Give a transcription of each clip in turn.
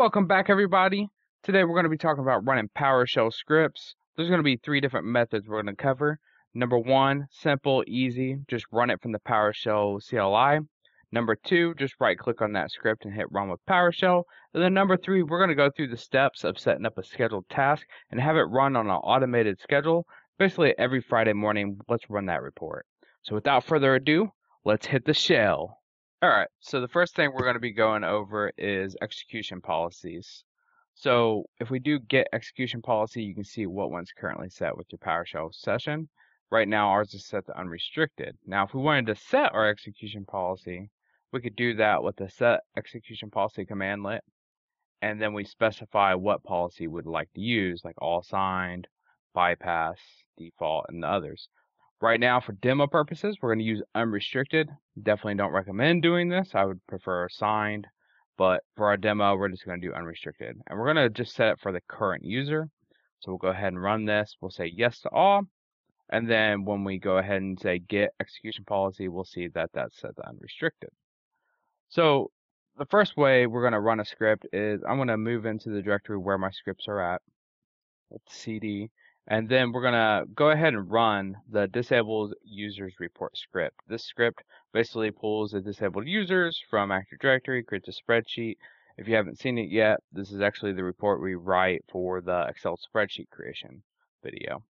Welcome back, everybody. Today we're going to be talking about running PowerShell scripts. There's going to be three different methods we're going to cover. Number one, simple, easy, just run it from the PowerShell CLI. Number two, just right click on that script and hit run with PowerShell. And then number three, we're going to go through the steps of setting up a scheduled task and have it run on an automated schedule. Basically, every Friday morning, let's run that report. So without further ado, let's hit the shell. All right, so the first thing we're going to be going over is execution policies. So if we do get execution policy, you can see what one's currently set with your PowerShell session. Right now, ours is set to unrestricted. Now, if we wanted to set our execution policy, we could do that with the set execution policy commandlet, and then we specify what policy we'd like to use, like all signed, bypass, default, and the others. Right now, for demo purposes, we're going to use unrestricted. Definitely don't recommend doing this. I would prefer signed, but for our demo, we're just going to do unrestricted. And we're going to just set it for the current user. So we'll go ahead and run this. We'll say yes to all. And then when we go ahead and say get execution policy, we'll see that that's set to unrestricted. So the first way we're going to run a script is I'm going to move into the directory where my scripts are at. Let's cd and then we're going to go ahead and run the disabled users report script. This script basically pulls the disabled users from Active Directory, creates a spreadsheet. If you haven't seen it yet, this is actually the report we write for the Excel spreadsheet creation video.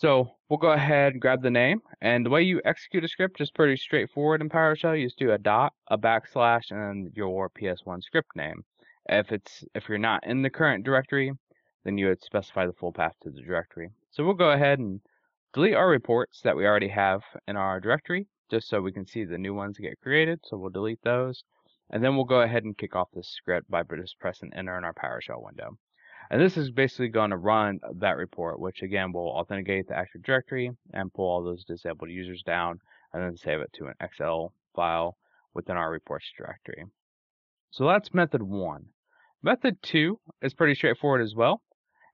So we'll go ahead and grab the name. And the way you execute a script is pretty straightforward in PowerShell. You just do a dot, a backslash, and your PS1 script name. If it's if you're not in the current directory, then you would specify the full path to the directory. So we'll go ahead and delete our reports that we already have in our directory, just so we can see the new ones get created. So we'll delete those. And then we'll go ahead and kick off this script by just pressing enter in our PowerShell window. And this is basically going to run that report, which again will authenticate the Active Directory and pull all those disabled users down and then save it to an Excel file within our reports directory. So that's method one. Method two is pretty straightforward as well.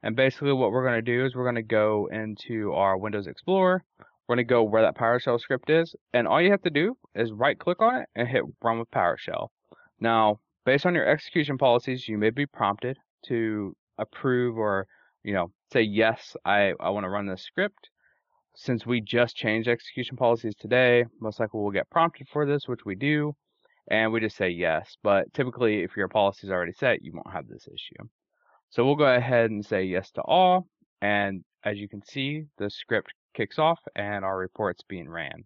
And basically what we're going to do is we're going to go into our Windows Explorer. We're going to go where that PowerShell script is. And all you have to do is right click on it and hit run with PowerShell. Now, based on your execution policies, you may be prompted to approve or, you know, say, yes, I, I want to run this script. Since we just changed execution policies today, most likely we'll get prompted for this, which we do. And we just say yes. But typically, if your policy is already set, you won't have this issue. So we'll go ahead and say yes to all. And as you can see, the script kicks off and our report's being ran.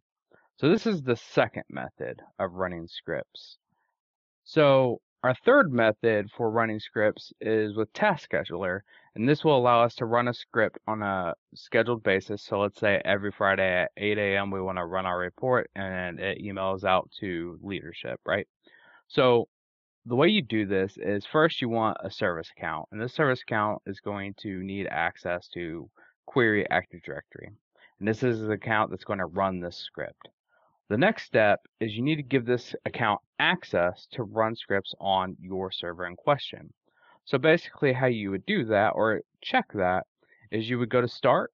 So this is the second method of running scripts. So our third method for running scripts is with Task Scheduler, and this will allow us to run a script on a scheduled basis. So let's say every Friday at 8 a.m. we want to run our report and it emails out to leadership, right? So the way you do this is first you want a service account, and this service account is going to need access to query Active Directory. And this is the account that's going to run this script. The next step is you need to give this account access to run scripts on your server in question. So basically how you would do that or check that is you would go to start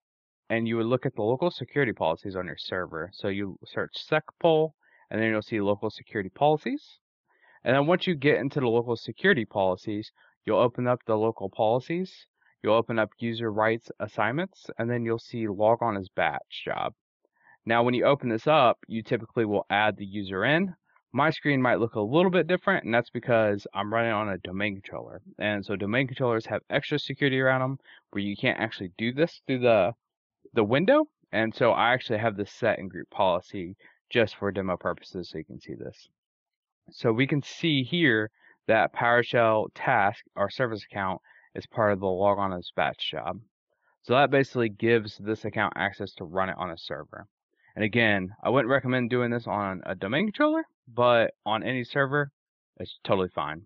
and you would look at the local security policies on your server. So you search secpol and then you'll see local security policies. And then once you get into the local security policies, you'll open up the local policies, you'll open up user rights assignments, and then you'll see log on as batch job. Now when you open this up, you typically will add the user in. My screen might look a little bit different, and that's because I'm running on a domain controller. And so domain controllers have extra security around them where you can't actually do this through the the window. And so I actually have this set in group policy just for demo purposes so you can see this. So we can see here that PowerShell task, our service account, is part of the logon as batch job. So that basically gives this account access to run it on a server. And again, I wouldn't recommend doing this on a domain controller, but on any server, it's totally fine.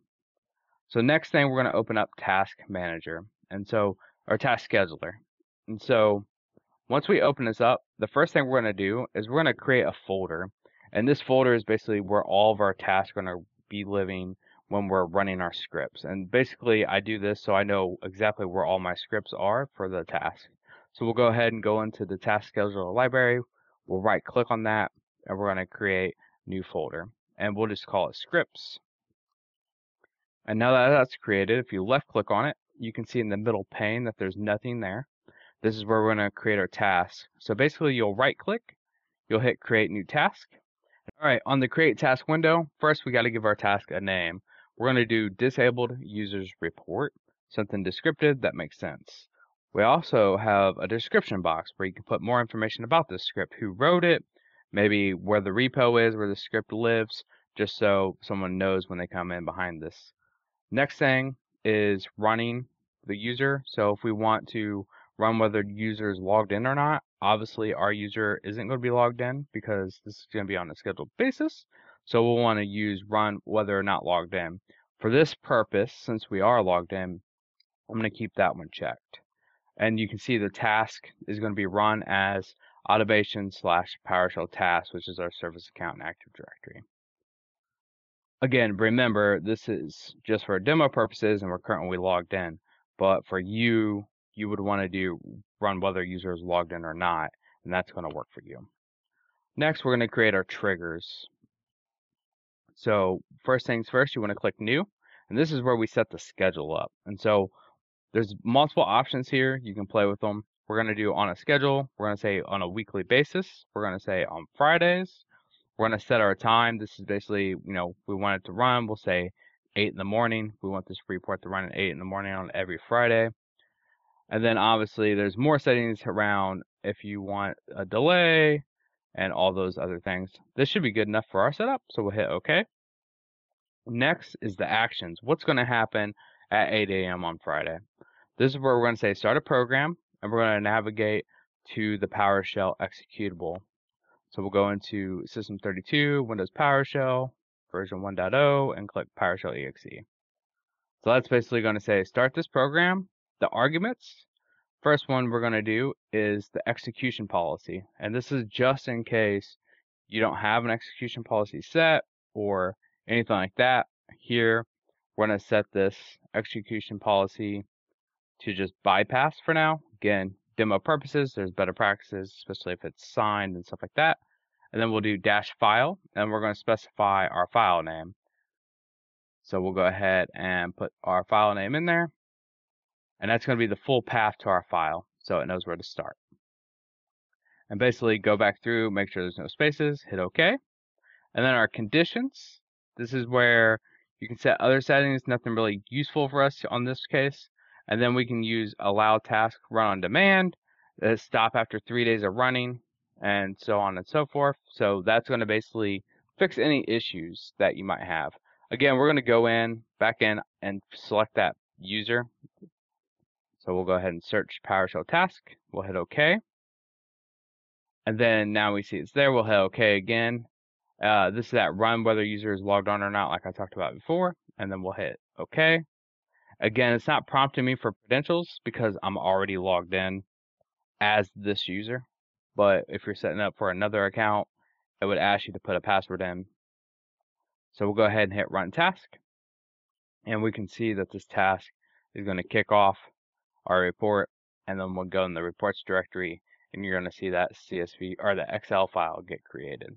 So next thing, we're going to open up Task Manager, and so our Task Scheduler. And so once we open this up, the first thing we're going to do is we're going to create a folder. And this folder is basically where all of our tasks are going to be living when we're running our scripts. And basically I do this so I know exactly where all my scripts are for the task. So we'll go ahead and go into the task scheduler library. We'll right click on that and we're going to create new folder. And we'll just call it scripts. And now that that's created, if you left click on it, you can see in the middle pane that there's nothing there. This is where we're going to create our task. So basically you'll right click, you'll hit create new task. All right, on the create task window, first we got to give our task a name. We're going to do disabled users report, something descriptive that makes sense. We also have a description box where you can put more information about this script, who wrote it, maybe where the repo is, where the script lives, just so someone knows when they come in behind this. Next thing is running the user. So if we want to run whether the user is logged in or not, obviously our user isn't going to be logged in because this is going to be on a scheduled basis. So we'll want to use run whether or not logged in. For this purpose, since we are logged in, I'm going to keep that one checked. And you can see the task is going to be run as automation slash PowerShell task, which is our service account in Active Directory. Again, remember, this is just for demo purposes and we're currently logged in. But for you, you would want to do run whether user is logged in or not, and that's going to work for you. Next, we're going to create our triggers. So first things first, you want to click new, and this is where we set the schedule up. And so there's multiple options here. You can play with them. We're going to do on a schedule. We're going to say on a weekly basis. We're going to say on Fridays. We're going to set our time. This is basically, you know, we want it to run. We'll say 8 in the morning. We want this report to run at 8 in the morning on every Friday. And then obviously there's more settings around if you want a delay and all those other things. This should be good enough for our setup. So we'll hit OK. Next is the actions. What's going to happen at 8 a.m. on Friday? This is where we're going to say start a program and we're going to navigate to the PowerShell executable. So we'll go into System 32, Windows PowerShell, version 1.0, and click PowerShell exe. So that's basically going to say start this program. The arguments, first one we're going to do is the execution policy. And this is just in case you don't have an execution policy set or anything like that. Here, we're going to set this execution policy to just bypass for now. Again, demo purposes, there's better practices, especially if it's signed and stuff like that. And then we'll do dash file, and we're going to specify our file name. So we'll go ahead and put our file name in there. And that's going to be the full path to our file, so it knows where to start. And basically go back through, make sure there's no spaces, hit OK. And then our conditions, this is where you can set other settings, nothing really useful for us on this case and then we can use allow task run on demand, uh, stop after three days of running, and so on and so forth. So that's going to basically fix any issues that you might have. Again, we're going to go in, back in, and select that user. So we'll go ahead and search PowerShell task. We'll hit OK. And then now we see it's there. We'll hit OK again. Uh, this is that run whether user is logged on or not, like I talked about before. And then we'll hit OK. Again, it's not prompting me for credentials because I'm already logged in as this user. But if you're setting up for another account, it would ask you to put a password in. So we'll go ahead and hit run task. And we can see that this task is going to kick off our report. And then we'll go in the reports directory and you're going to see that CSV or the Excel file get created.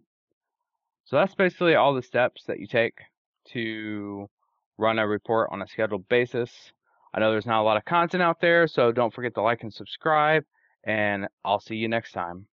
So that's basically all the steps that you take to run a report on a scheduled basis. I know there's not a lot of content out there, so don't forget to like and subscribe, and I'll see you next time.